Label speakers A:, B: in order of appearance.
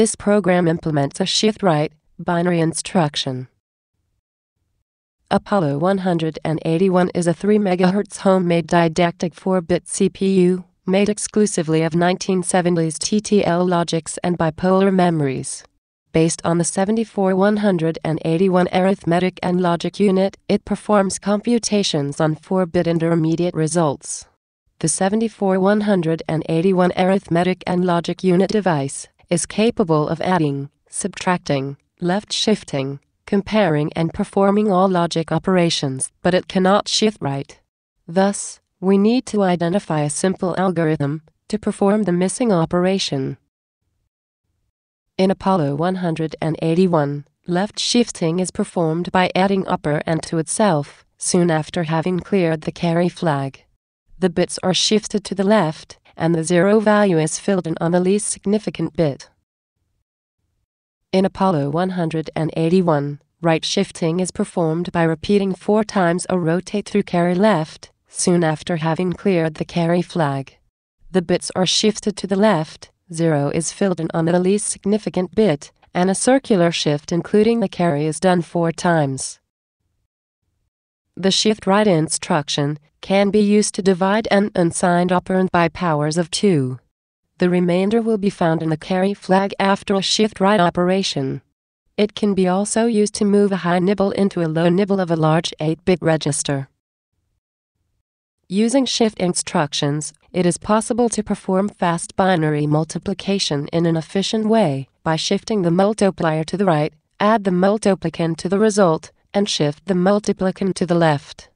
A: This program implements a shift right binary instruction. Apollo 181 is a 3 MHz homemade didactic 4 bit CPU made exclusively of 1970s TTL logics and bipolar memories. Based on the 74181 arithmetic and logic unit, it performs computations on 4 bit intermediate results. The 74181 arithmetic and logic unit device is capable of adding, subtracting, left shifting, comparing, and performing all logic operations, but it cannot shift right. Thus, we need to identify a simple algorithm to perform the missing operation. In Apollo 181, left shifting is performed by adding operand to itself soon after having cleared the carry flag. The bits are shifted to the left, and the zero value is filled in on the least significant bit. In Apollo 181, right shifting is performed by repeating four times a rotate through carry left, soon after having cleared the carry flag. The bits are shifted to the left, 0 is filled in on the least significant bit, and a circular shift including the carry is done four times. The shift right instruction can be used to divide an unsigned operand by powers of 2. The remainder will be found in the carry flag after a shift right operation. It can be also used to move a high nibble into a low nibble of a large 8 bit register. Using shift instructions, it is possible to perform fast binary multiplication in an efficient way by shifting the multiplier to the right, add the multiplicand to the result, and shift the multiplicand to the left.